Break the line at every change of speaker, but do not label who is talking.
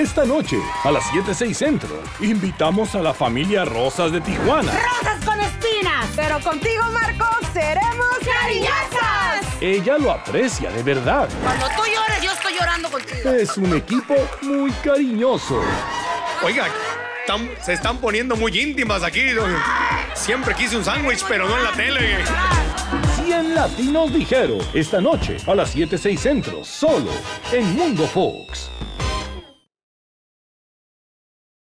Esta noche, a las 7.6 Centro, invitamos a la familia Rosas de Tijuana.
¡Rosas con espinas! Pero contigo, Marco seremos cariñosas.
Ella lo aprecia de verdad.
Cuando tú llores, yo estoy llorando contigo.
Es un equipo muy cariñoso.
Oiga, se están poniendo muy íntimas aquí. Siempre quise un sándwich, pero no en la tele.
100 latinos dijeron esta noche a las 7.6 Centro, solo en Mundo Fox.